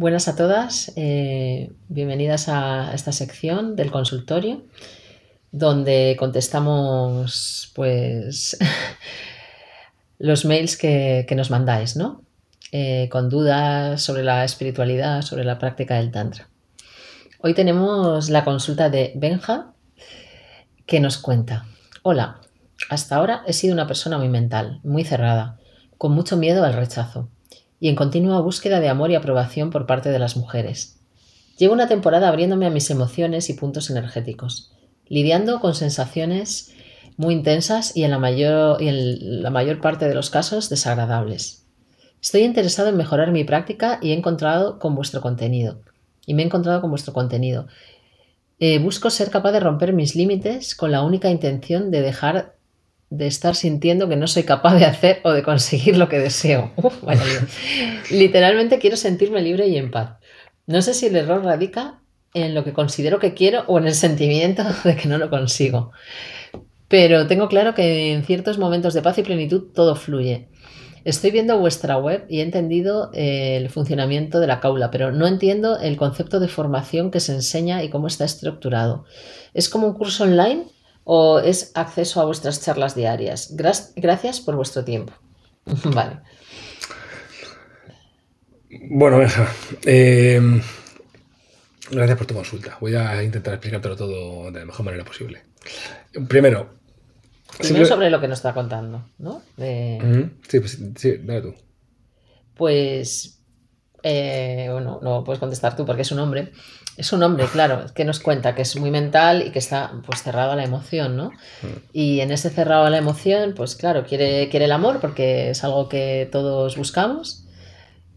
Buenas a todas, eh, bienvenidas a esta sección del consultorio, donde contestamos pues los mails que, nos mandáis, ¿no? Eh, con dudas sobre la espiritualidad, sobre la práctica del Tantra. Hoy tenemos la consulta de Benja, que nos cuenta, hola, hasta ahora he sido una persona muy mental, muy cerrada, con mucho miedo al rechazo y en continua búsqueda de amor y aprobación por parte de las mujeres. Llevo una temporada abriéndome a mis emociones y puntos energéticos, lidiando con sensaciones muy intensas y en la mayor, y en la mayor parte de los casos desagradables. Estoy interesado en mejorar mi práctica y he encontrado con vuestro contenido. Y me he encontrado con vuestro contenido. Eh, busco ser capaz de romper mis límites con la única intención de dejar de estar sintiendo que no soy capaz de hacer o de conseguir lo que deseo. Literalmente quiero sentirme libre y en paz. No sé si el error radica en lo que considero que quiero o en el sentimiento de que no lo consigo. Pero tengo claro que en ciertos momentos de paz y plenitud todo fluye. Estoy viendo vuestra web y he entendido eh, el funcionamiento de la caula, pero no entiendo el concepto de formación que se enseña y cómo está estructurado. ¿Es como un curso online o es acceso a vuestras charlas diarias. Gracias por vuestro tiempo. vale. Bueno, Benja, em, gracias por tu consulta. Voy a intentar explicártelo todo de la mejor manera posible. Primero, Primero sobre lo que nos está contando, ¿no? Sí, pues, sí, dale tú. Pues, eh, bueno, no puedes contestar tú porque es un hombre. Es un hombre, claro, que nos cuenta que es muy mental y que está pues cerrado a la emoción, ¿no? Mm. Y en ese cerrado a la emoción, pues claro, quiere, quiere el amor porque es algo que todos buscamos,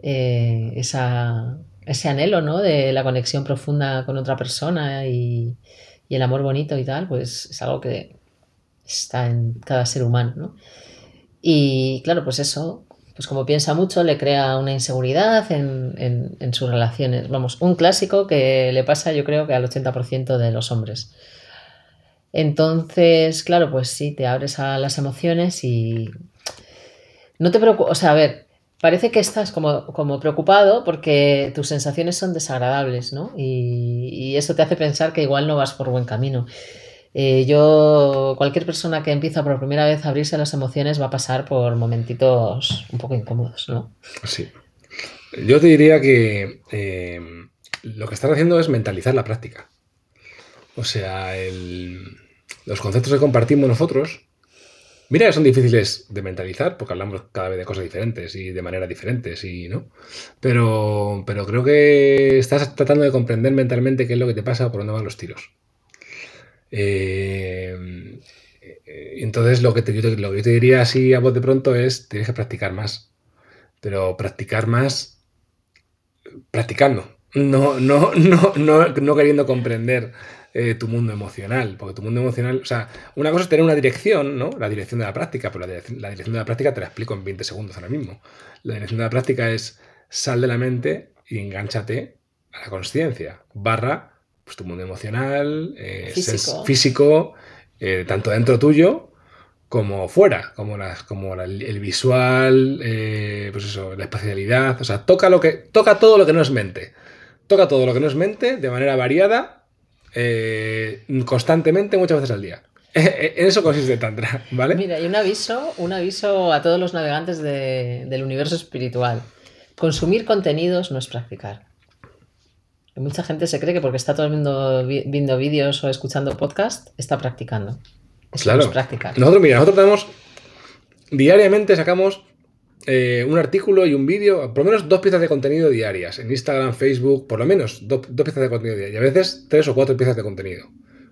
eh, ese anhelo, ¿no? De la conexión profunda con otra persona y, y, el amor bonito y tal, pues es algo que está en cada ser humano, ¿no? Y claro, pues eso, pues como piensa mucho, le crea una inseguridad en, sus relaciones. Vamos, un clásico que le pasa yo creo que al 80% de los hombres. Entonces, claro, pues sí, te abres a las emociones y no te preocupes, o sea, a ver, parece que estás como, como preocupado porque tus sensaciones son desagradables, ¿no? Y eso te hace pensar que igual no vas por buen camino. Eh, yo, cualquier persona que empieza por primera vez a abrirse a las emociones va a pasar por momentitos un poco incómodos, ¿no? Sí. Yo te diría que eh, lo que estás haciendo es mentalizar la práctica. O sea, los conceptos que compartimos nosotros, mira son difíciles de mentalizar porque hablamos cada vez de cosas diferentes y de maneras diferentes, y, ¿no? Pero, pero creo que estás tratando de comprender mentalmente qué es lo que te pasa o por dónde van los tiros. Eh, entonces, lo que, te, lo yo te diría así a voz de pronto es, tienes que practicar más. Pero practicar más practicando, no, no, no, no, queriendo comprender eh, tu mundo emocional, porque tu mundo emocional, o sea, una cosa es tener una dirección, ¿no? La dirección de la práctica, pero la dirección, la dirección de la práctica te la explico en 20 segundos ahora mismo. La dirección de la práctica es sal de la mente y engánchate a la conciencia, barra pues, tu mundo emocional, eh, físico, eh, tanto dentro tuyo como fuera, como, las, como el visual, eh, pues eso, la espacialidad, o sea, toca, lo que, toca todo lo que no es mente. Toca todo lo que no es mente de manera variada, constantemente, muchas veces al día. En eso consiste Tantra, ¿vale? Mira, y un aviso, un aviso a todos los navegantes del universo espiritual. Consumir contenidos no es practicar. Mucha gente se cree que porque está todo el mundo viendo vídeos o escuchando podcast, está practicando. claro. Es práctica. Nosotros, mira, nosotros tenemos. Diariamente sacamos eh, un artículo y un vídeo, por lo menos dos piezas de contenido diarias. En Instagram, Facebook, por lo menos dos, piezas de contenido diarias. Y a veces tres o cuatro piezas de contenido.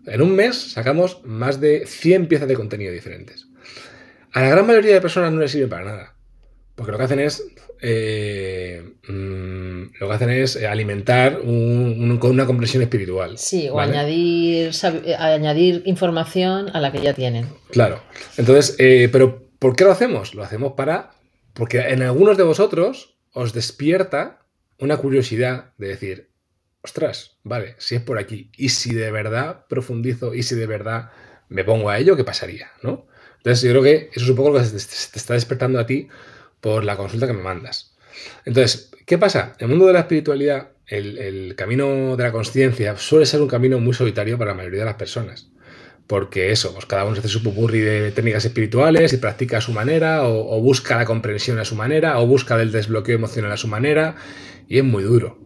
En un mes sacamos más de 100 piezas de contenido diferentes. A la gran mayoría de personas no les sirve para nada. Porque lo que hacen es eh, mm, lo que hacen es alimentar con una comprensión espiritual. Sí, o añadir, eh, añadir información a la que ya tienen. Claro. Entonces, eh, pero ¿por qué lo hacemos? Lo hacemos para. Porque en algunos de vosotros os despierta una curiosidad de decir, ostras, vale, si es por aquí, y si de verdad profundizo, y si de verdad me pongo a ello, ¿qué pasaría? ¿no? Entonces, yo creo que eso es un poco lo que te está despertando a ti por la consulta que me mandas. Entonces, ¿qué pasa? El mundo de la espiritualidad, el, camino de la conciencia, suele ser un camino muy solitario para la mayoría de las personas porque eso, pues cada uno hace su pupurri de técnicas espirituales y practica a su manera, o, busca la comprensión a su manera, o busca el desbloqueo emocional a su manera, y es muy duro,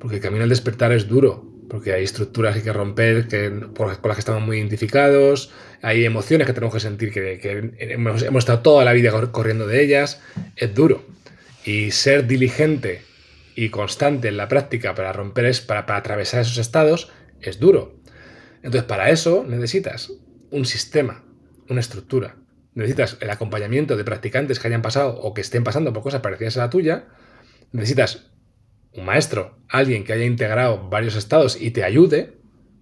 porque el camino al despertar es duro, porque hay estructuras que hay que romper que, con las que estamos muy identificados, hay emociones que tenemos que sentir que, hemos, estado toda la vida corriendo de ellas, es duro. Y ser diligente y constante en la práctica para romper, es, para atravesar esos estados, es duro. Entonces, para eso necesitas un sistema, una estructura. Necesitas el acompañamiento de practicantes que hayan pasado o que estén pasando por cosas parecidas a la tuya. Necesitas un maestro, alguien que haya integrado varios estados y te ayude,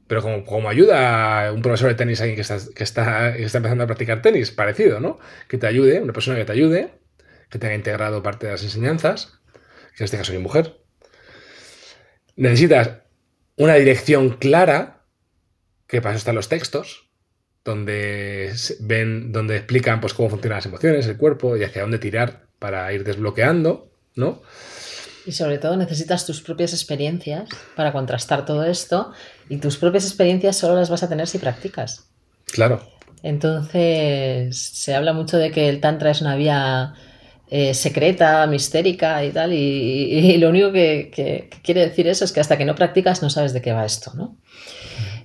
pero como, como ayuda a un profesor de tenis, alguien que está, que, está, está empezando a practicar tenis, parecido, ¿no? Que te ayude, una persona que te ayude, que tenga integrado parte de las enseñanzas, que en este caso es mujer. Necesitas una dirección clara que para eso están los textos, donde ven, donde explican pues, cómo funcionan las emociones, el cuerpo y hacia dónde tirar para ir desbloqueando, ¿no? Y sobre todo necesitas tus propias experiencias para contrastar todo esto y tus propias experiencias solo las vas a tener si practicas. Claro. Entonces, se habla mucho de que el Tantra es una vía eh, secreta, mistérica y tal, y, lo único que, que, quiere decir eso es que hasta que no practicas no sabes de qué va esto, ¿no?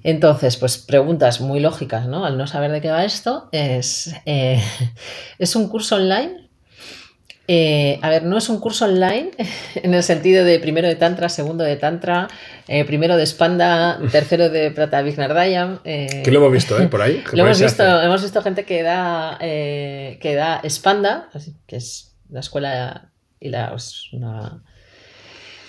Entonces, pues preguntas muy lógicas, ¿no? Al no saber de qué va esto, es, eh, ¿es un curso online? Eh, a ver, no es un curso online en el sentido de primero de Tantra, segundo de Tantra, eh, primero de Spanda, tercero de Prata Vignardayam. que lo hemos visto, ¿eh? Por ahí. Lo hemos visto, hemos visto gente que da, que da Spanda, que es la escuela y la, una,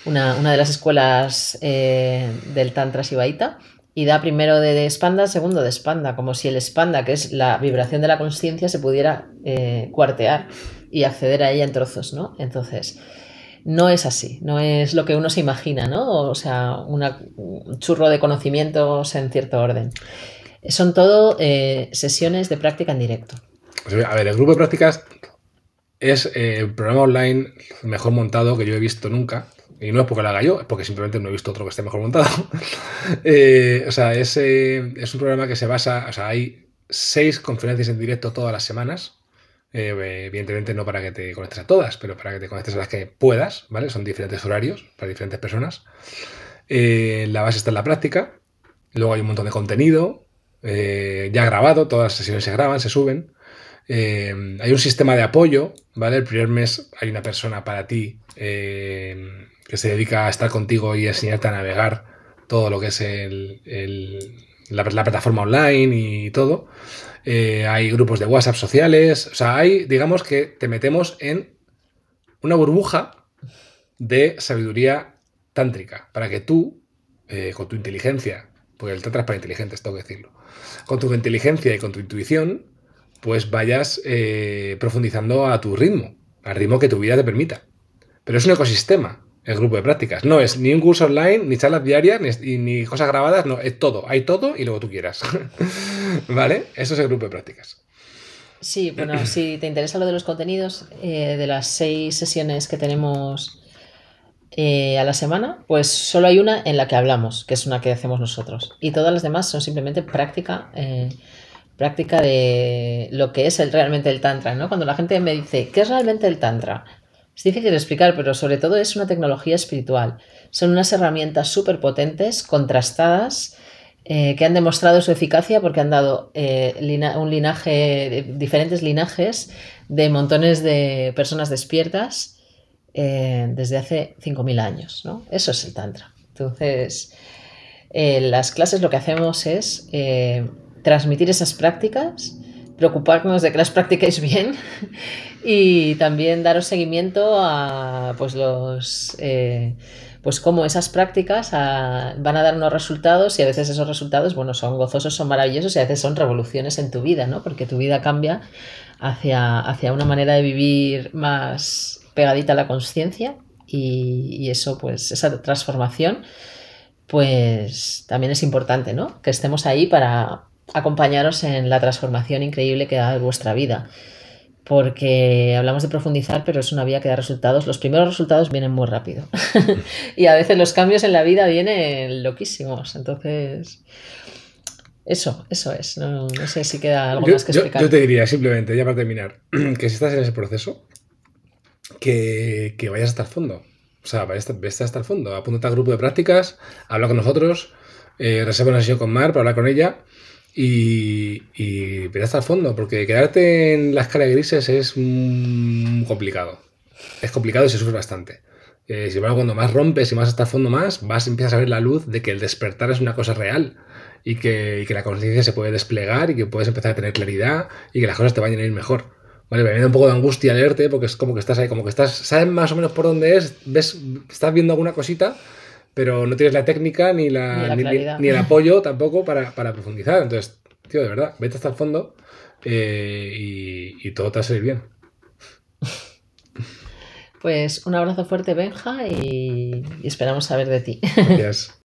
una, de las escuelas del Tantra Shivaita y da primero de, espanda, segundo de espanda, como si el espanda, que es la vibración de la conciencia, se pudiera eh, cuartear y acceder a ella en trozos, ¿no? Entonces, no es así, no es lo que uno se imagina, ¿no? O sea, un churro de conocimientos en cierto orden. Son todo eh, sesiones de práctica en directo. A ver, el grupo de prácticas es eh, el programa online mejor montado que yo he visto nunca. Y no es porque lo haga yo, es porque simplemente no he visto otro que esté mejor montado. Eh, o sea, es, es, un programa que se basa, o sea, hay seis conferencias en directo todas las semanas. Eh, evidentemente no para que te conectes a todas, pero para que te conectes a las que puedas, ¿vale? Son diferentes horarios para diferentes personas. Eh, la base está en la práctica. Luego hay un montón de contenido ya grabado, todas las sesiones se graban, se suben. hay un sistema de apoyo, ¿vale? El primer mes hay una persona para ti que se dedica a estar contigo y enseñarte a navegar todo lo que es la, plataforma online y todo. Eh, hay grupos de WhatsApp sociales. O sea, hay, digamos que te metemos en una burbuja de sabiduría tántrica para que tú, eh, con tu inteligencia, porque el tantra es para inteligentes, tengo que decirlo, con tu inteligencia y con tu intuición, pues vayas eh, profundizando a tu ritmo, al ritmo que tu vida te permita. Pero es un ecosistema el grupo de prácticas. No es ni un curso online, ni charlas diarias, ni, ni cosas grabadas, no, es todo. Hay todo y luego tú quieras. ¿Vale? Eso es el grupo de prácticas. Sí, bueno, si te interesa lo de los contenidos, eh, de las seis sesiones que tenemos eh, a la semana, pues solo hay una en la que hablamos, que es una que hacemos nosotros. Y todas las demás son simplemente práctica, eh, práctica de lo que es el, realmente el Tantra, ¿no? Cuando la gente me dice, ¿qué es realmente el Tantra? Es difícil de explicar, pero sobre todo es una tecnología espiritual. Son unas herramientas súper potentes, contrastadas, eh, que han demostrado su eficacia porque han dado eh, un linaje, diferentes linajes de montones de personas despiertas eh, desde hace 5.000 años. ¿no? Eso es el Tantra. Entonces, las clases lo que hacemos es transmitir esas prácticas preocuparnos de que las practiquéis bien y también daros seguimiento a pues los pues cómo esas prácticas ah, van a dar unos resultados y a veces esos resultados bueno son gozosos son maravillosos y a veces son revoluciones en tu vida no porque tu vida cambia hacia, hacia una manera de vivir más pegadita a la conciencia y, y eso pues esa transformación pues también es importante no que estemos ahí para acompañaros en la transformación increíble que da vuestra vida. Porque hablamos de profundizar, pero es una vía que da resultados. Los primeros resultados vienen muy rápido y a veces los cambios en la vida vienen loquísimos. Entonces, eso, eso es. No, sé si queda algo más que explicar. Yo, te diría simplemente, ya para terminar, que si estás en ese proceso, que, vayas hasta el fondo. O sea, vayas hasta, el fondo. Apúntate al grupo de prácticas, habla con nosotros, eh, reserva una sesión con Mar para hablar con ella y, y hasta el fondo, porque quedarte en la escala de grises es complicado. Es complicado y se sufre bastante. Eh, sin cuando más rompes y más hasta el fondo más, vas empiezas a ver la luz de que el despertar es una cosa real y que, la conciencia se puede desplegar y que puedes empezar a tener claridad y que las cosas te vayan a ir mejor. Vale, me da un poco de angustia leerte porque es como que estás ahí, como que estás, sabes más o menos por dónde es, ves, estás viendo alguna cosita, pero no tienes la técnica ni, la, ni, el apoyo tampoco para, profundizar. Entonces, tío, de verdad, vete hasta el fondo eh, y, todo te va a salir bien. Pues un abrazo fuerte, Benja, y, y esperamos saber de ti. Gracias.